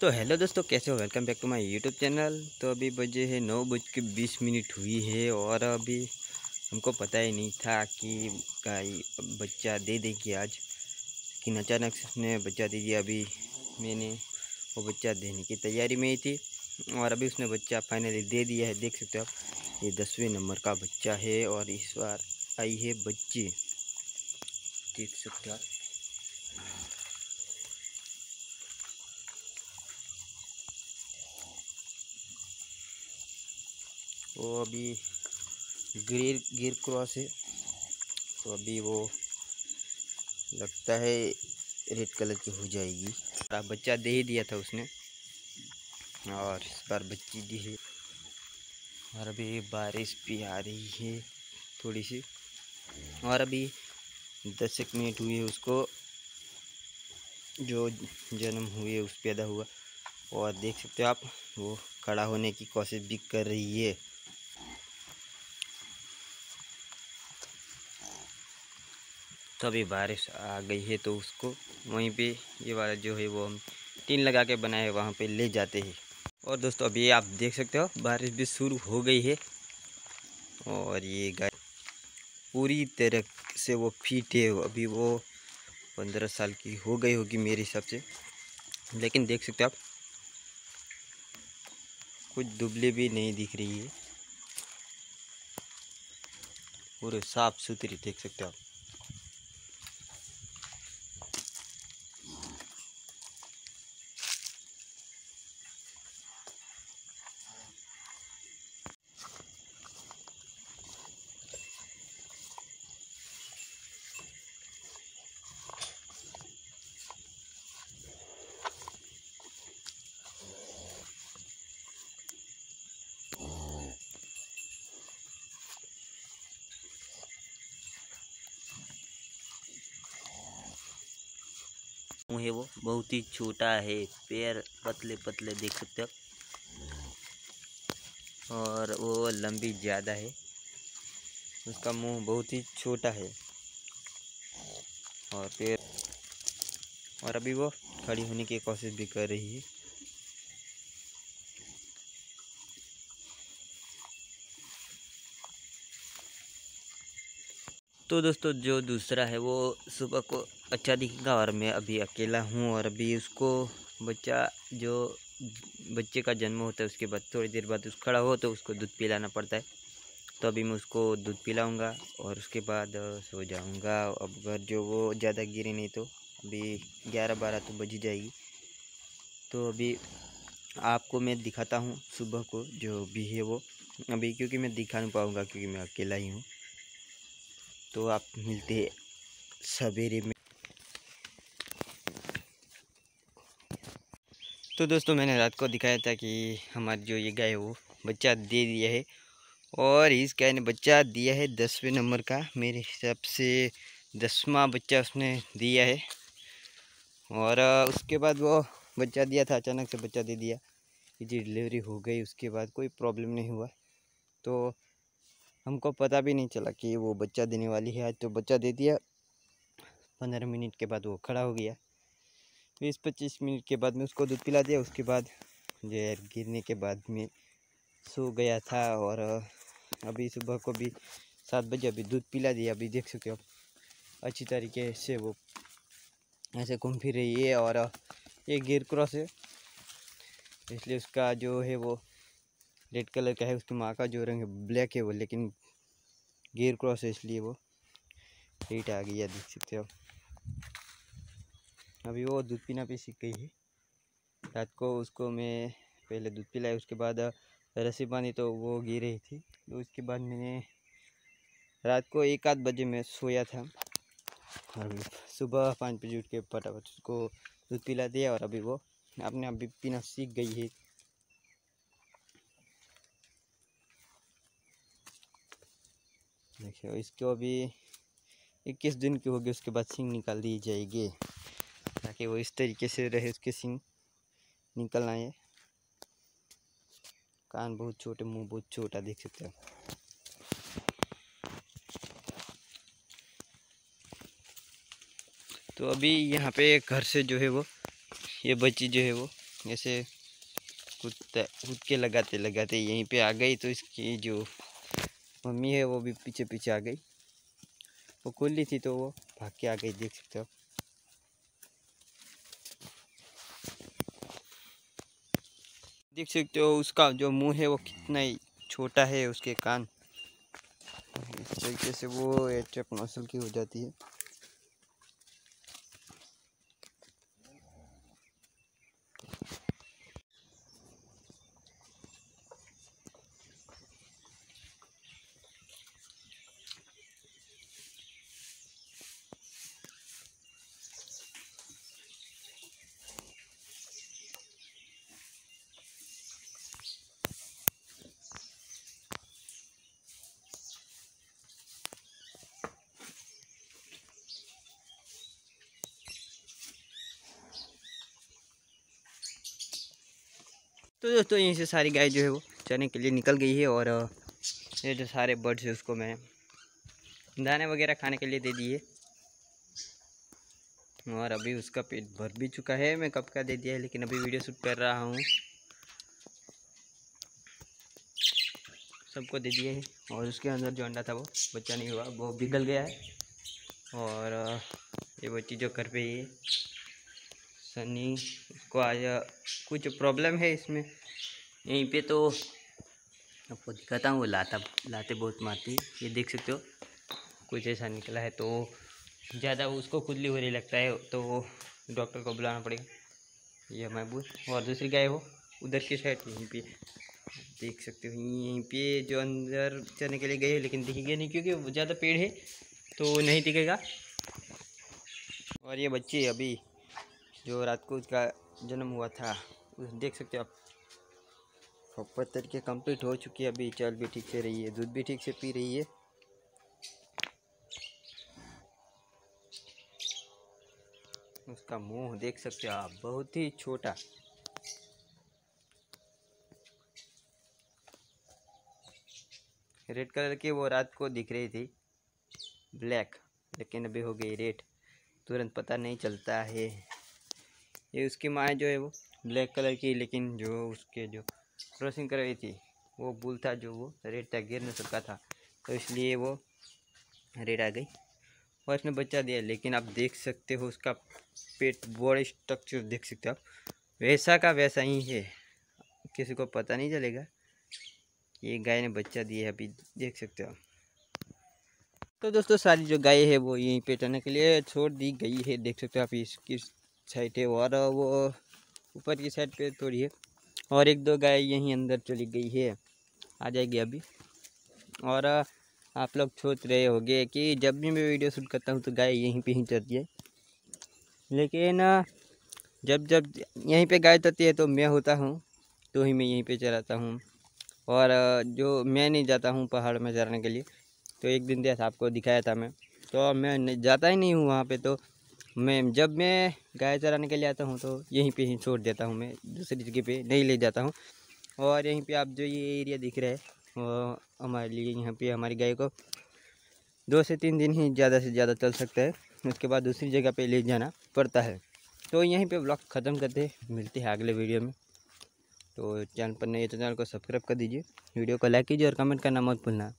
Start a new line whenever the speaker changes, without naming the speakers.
तो हेलो दोस्तों, कैसे हो? Welcome back to my YouTube channel तो अभी बजे है, नौ बज के बीस मिनट हुई है और अभी हमको पता ही नहीं था कि गाय बच्चा दे देगी आज। लेकिन अचानक से उसने बच्चा दे दिया। अभी मैंने वो बच्चा देने की तैयारी में ही थी और अभी उसने बच्चा फाइनली दे दिया है। देख सकते हो आप, ये दसवें नंबर का बच्चा है और इस बार आई है बच्ची। देख सकते हो आप। वो अभी गिर गिर क्रॉस है। तो अभी वो लगता है रेड कलर की हो जाएगी। आप बच्चा दे ही दिया था उसने। और इस बार बच्ची दी है। और अभी बारिश भी आ रही है थोड़ी सी। और अभी दस एक मिनट हुए उसको। जो जन्म हुए उस पैदा हुआ। और देख सकते हो आप, वो खड़ा होने की कोशिश भी कर रही है। तो अभी बारिश आ गई है तो उसको वहीं पे ये वाला जो है वो हम टीन लगा के बनाए हैं, वहाँ पे ले जाते हैं। और दोस्तों, अभी आप देख सकते हो, बारिश भी शुरू हो गई है। और ये गाय पूरी तरह से वो फिट है अभी वो पंद्रह साल की हो गई होगी मेरे हिसाब से। लेकिन देख सकते हो आप, कुछ दुबले भी नहीं दिख रही है। पूरे साफ़ सुथरी देख सकते हो आप। है वो। बहुत ही छोटा है, पैर पतले पतले देख सकते हो और वो लंबी ज़्यादा है। उसका मुँह बहुत ही छोटा है। और पैर और अभी वो खड़ी होने की कोशिश भी कर रही है। तो दोस्तों, जो दूसरा है वो सुबह को अच्छा दिखेगा और मैं अभी अकेला हूँ और अभी उसको बच्चा जो बच्चे का जन्म होता है उसके बाद थोड़ी देर बाद उस खड़ा हो तो उसको दूध पिलाना पड़ता है। तो अभी मैं उसको दूध पिलाऊँगा और उसके बाद सो जाऊँगा। अब अगर जो वो ज़्यादा गिरे नहीं तो अभी ग्यारह बारह तो बज जाएगी। तो अभी आपको मैं दिखाता हूँ सुबह को जो भी है वो। अभी क्योंकि मैं दिखा नहीं पाऊँगा क्योंकि मैं अकेला ही हूँ। तो आप मिलते सवेरे में। तो दोस्तों, मैंने रात को दिखाया था कि हमारी जो ये गाय है, वो बच्चा दे दिया है। और इस गाय ने बच्चा दिया है दसवें नंबर का। मेरे हिसाब से दसवा बच्चा उसने दिया है। और उसके बाद वो बच्चा दिया था, अचानक से बच्चा दे दिया। जी डिलीवरी हो गई, उसके बाद कोई प्रॉब्लम नहीं हुआ। तो हमको पता भी नहीं चला कि वो बच्चा देने वाली है। आज तो बच्चा दे दिया। पंद्रह मिनट के बाद वो खड़ा हो गया। बीस पच्चीस मिनट के बाद में उसको दूध पिला दिया। उसके बाद जो है, गिरने के बाद में सो गया था और अभी सुबह को भी सात बजे अभी दूध पिला दिया। अभी देख सकते हो अच्छी तरीके से वो ऐसे घूम फिर रही है और ये गिर क्रॉस है। इसलिए उसका जो है वो रेड कलर का है, उसकी माँ का जो रंग है ब्लैक है वो, लेकिन गियर क्रॉस है इसलिए वो हेट आ गई है, देख सकते हो अभी वो दूध पीना भी सीख गई है। रात को उसको मैं पहले दूध पिलाया, उसके बाद रस्सी बांधी तो वो गिर रही थी। तो उसके बाद मैंने रात को एक आध बजे मैं सोया था। और सुबह पाँच बजे उठ के फटाफट उसको दूध पिला दिया और अभी वो अपने आप भी पीना सीख गई है। देखिए, इसको अभी इक्कीस दिन की होगी, उसके बाद सिंग निकाल दी जाएगी। ताकि वो इस तरीके से रहे उसके सिंग निकल आए कान बहुत छोटे मुँह बहुत छोटा देख सकते हो तो अभी यहाँ पे घर से जो है वो, ये बच्ची जो है वो, ऐसे कूद कूद के लगाते लगाते यहीं पे आ गई तो इसकी जो मम्मी है वो भी पीछे पीछे आ गई। वो खुली थी तो वो भाग के आ गई, देख सकते हो देख सकते हो उसका जो मुँह है वो कितना ही छोटा है, उसके कान। इस तरीके से वो एचएफ नसल की हो जाती है। तो दोस्तों यहीं से सारी गाय जो है वो चने के लिए निकल गई है और ये जो सारे बर्ड्स है उसको मैं दाने वगैरह खाने के लिए दे दिए। और अभी उसका पेट भर भी चुका है, मैं कब का दे दिया है, लेकिन अभी वीडियो शूट कर रहा हूँ। सबको दे दिए है। और उसके अंदर जो अंडा था वो, बच्चा नहीं हुआ, वो बिगल गया है। और ये बच्ची जो कर पे है। सनी को आज कुछ प्रॉब्लम है इसमें? यहीं पे तो आपको दिखाता हूँ, वो लाता, लाते बहुत मारती ये देख सकते हो, कुछ ऐसा निकला है तो ज़्यादा उसको खुदली हो रही लगता है तो डॉक्टर को बुलाना पड़ेगा। ये महबूब और दूसरी गाय हो उधर की साइड यहीं पे। देख सकते हो, यहीं पे जो अंदर चलने के लिए गए लेकिन दिखेगा नहीं, क्योंकि ज़्यादा पेड़ है तो नहीं दिखेगा। और ये बच्चे अभी जो रात को उसका जन्म हुआ था देख सकते हो आप। प्रॉपर तरीके कंप्लीट हो चुकी है अभी, चल भी ठीक से रही है, दूध भी ठीक से पी रही है। उसका मुँह देख सकते हो आप, बहुत ही छोटा। रेड कलर की वो रात को दिख रही थी ब्लैक लेकिन अभी हो गई रेड तुरंत पता नहीं चलता है। ये उसकी माँ जो है वो ब्लैक कलर की, लेकिन जो उसके जो क्रॉसिंग कर रही थी, वो बुल था जो वो रेड था, गिर नहीं सकता था। तो इसलिए वो रेड आ गई और इसने बच्चा दिया। लेकिन आप देख सकते हो उसका पेट बॉडी स्ट्रक्चर देख सकते हो आप। वैसा का वैसा ही है। किसी को पता नहीं चलेगा ये गाय ने बच्चा दिया है, अभी देख सकते हो तो दोस्तों, सारी जो गाय है वो यहीं पे टने के लिए छोड़ दी गई है। देख सकते हो आप इसकी साइड है और वो ऊपर की साइड पे थोड़ी है। और एक दो गाय यहीं अंदर चली गई है। आ जाएगी अभी। और आप लोग सोच रहे होंगे कि जब भी मैं वीडियो शूट करता हूँ तो गाय यहीं पे ही चलती है। लेकिन जब जब यहीं पे गाय चलती है तो मैं होता हूँ तो ही मैं यहीं पे चलाता हूँ। और जो मैं नहीं जाता हूँ पहाड़ में चराने के लिए तो एक दिन जैसा आपको दिखाया था मैं। तो मैं जाता ही नहीं हूँ वहाँ पे तो मैं, जब मैं गाय चराने के लिए आता हूँ तो यहीं पे ही छोड़ देता हूँ मैं, दूसरी जगह पे नहीं ले जाता हूँ। और यहीं पे आप जो ये एरिया दिख रहा है, वो हमारे लिए, यहाँ पे हमारी गाय को दो से तीन दिन ही ज़्यादा से ज़्यादा चल सकता है। उसके बाद दूसरी जगह पे ले जाना पड़ता है। तो यहीं पे ब्लॉग ख़त्म करते मिलते हैं अगले वीडियो में। तो चैनल पर नए तो चैनल को सब्सक्राइब कर दीजिए। वीडियो को लाइक कीजिए और कमेंट करना मत भूलना।